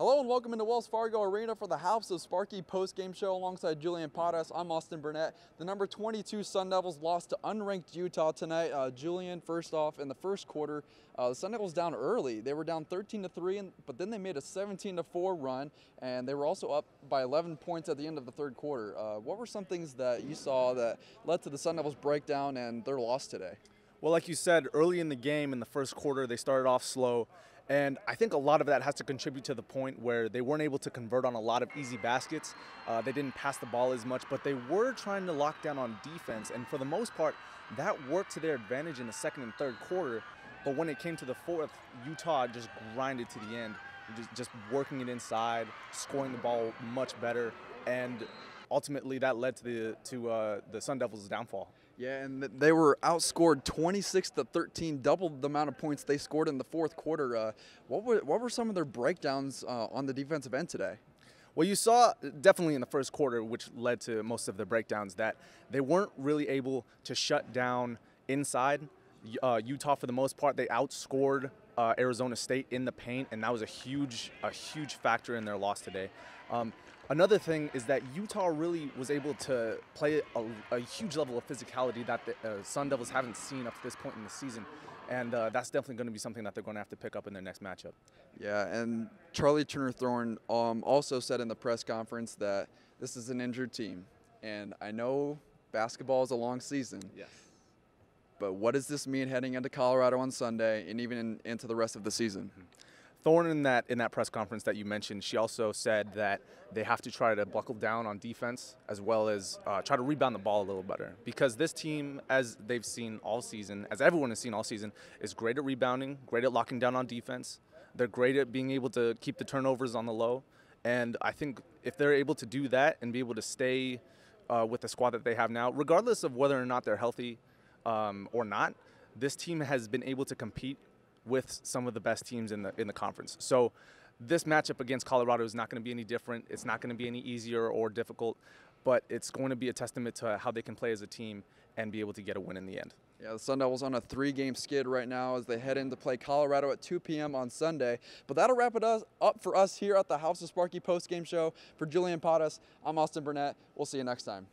Hello and welcome into Wells Fargo Arena for the House of Sparky post-game show alongside Julian Paras. I'm Austin Burnett. The number 22 Sun Devils lost to unranked Utah tonight. Uh, Julian, first off, in the first quarter, uh, the Sun Devils down early. They were down 13 to 3, and, but then they made a 17 to 4 run, and they were also up by 11 points at the end of the third quarter. Uh, what were some things that you saw that led to the Sun Devils breakdown and their loss today? Well, like you said, early in the game, in the first quarter, they started off slow. And I think a lot of that has to contribute to the point where they weren't able to convert on a lot of easy baskets. Uh, they didn't pass the ball as much, but they were trying to lock down on defense. And for the most part, that worked to their advantage in the second and third quarter. But when it came to the fourth, Utah just grinded to the end, just, just working it inside, scoring the ball much better. And ultimately, that led to the, to, uh, the Sun Devils' downfall. Yeah, and they were outscored 26 to 13, double the amount of points they scored in the fourth quarter. Uh, what were what were some of their breakdowns uh, on the defensive end today? Well, you saw definitely in the first quarter, which led to most of the breakdowns, that they weren't really able to shut down inside. Uh, Utah, for the most part, they outscored uh, Arizona State in the paint, and that was a huge, a huge factor in their loss today. Um, Another thing is that Utah really was able to play a, a huge level of physicality that the uh, Sun Devils haven't seen up to this point in the season. And uh, that's definitely going to be something that they're going to have to pick up in their next matchup. Yeah, and Charli Turner Thorn um, also said in the press conference that this is an injured team. And I know basketball is a long season. Yes. But what does this mean heading into Colorado on Sunday and even in, into the rest of the season? Mm-hmm. Thorn in that in that press conference that you mentioned, she also said that they have to try to buckle down on defense as well as uh, try to rebound the ball a little better because this team, as they've seen all season, as everyone has seen all season, is great at rebounding, great at locking down on defense. They're great at being able to keep the turnovers on the low, and I think if they're able to do that and be able to stay uh, with the squad that they have now, regardless of whether or not they're healthy um, or not, this team has been able to compete with some of the best teams in the in the conference. So this matchup against Colorado is not going to be any different. It's not going to be any easier or difficult, but it's going to be a testament to how they can play as a team and be able to get a win in the end. Yeah, the Sun Devils on a three-game skid right now as they head in to play Colorado at 2 p.m. on Sunday. But that'll wrap it up for us here at the House of Sparky post-game show. For Julian Paras, I'm Austin Burnett. We'll see you next time.